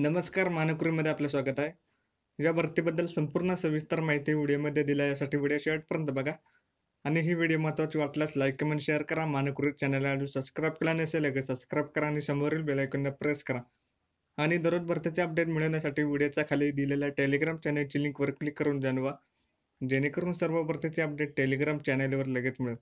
नमस्कार मानकुरीमध्ये आपलं स्वागत आहे. या भरतीबद्दल संपूर्ण सविस्तर माहिती व्हिडिओमध्ये दिल्या यासाठी व्हिडिओ शेवटपर्यंत बघा. आणि ही व्हिडिओ महत्त्वाची वाटल्यास लाईक कमेंट शेअर करा. मानकुरी चॅनलला अजून सबस्क्राईब केला नसेल लगेच सबस्क्राईब करा आणि समोरील बेलायकनला प्रेस करा. आणि दररोज भरतीचे अपडेट मिळवण्यासाठी व्हिडिओच्या खाली दिलेल्या टेलिग्राम चॅनलची लिंकवर क्लिक करून जाणवा. जेणेकरून सर्व भरतीचे अपडेट टेलिग्राम चॅनलवर लगेच मिळेल.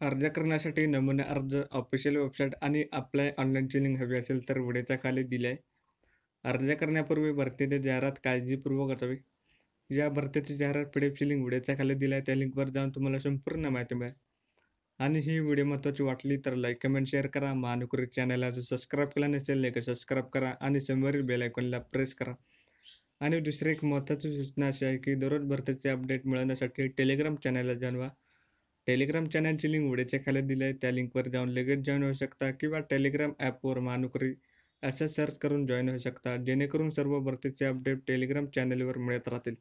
अर्ज करण्यासाठी नमुना अर्ज ऑफिशियल वेबसाईट आणि अप्लाय ऑनलाईनची लिंक हवी असेल तर व्हिडिओच्या खाली दिली आहे अर्ज करण्यापूर्वी भरतीची जाहिरात काळजीपूर्वक असावी. या भरतीची जाहिरात पी डी एफची लिंक व्हिडिओच्या खाली दिली आहे त्या लिंकवर जाऊन तुम्हाला संपूर्ण माहिती मिळेल. आणि ही व्हिडिओ महत्त्वाची वाटली तर लाईक कमेंट शेअर करा. महानुकरी चॅनलला जर सबस्क्राईब केला नसेल लेख सबस्क्राईब करा आणि समोरील बेल आयकॉनला प्रेस करा. आणि दुसरी एक महत्त्वाची सूचना अशी आहे की दररोज भरतीचे अपडेट मिळवण्यासाठी टेलिग्राम चॅनलला जाणवा. टेलिग्राम चॅनलची लिंक व्हिडिओच्या खाली दिली आहे. त्या लिंकवर जाऊन लगेच जॉईन होऊ शकता किंवा टेलिग्राम ॲपवर मानुकरी असं सर्च करून जॉईन होऊ शकता. जेणेकरून सर्व भरतीचे अपडेट टेलिग्राम चॅनलवर मिळत राहतील.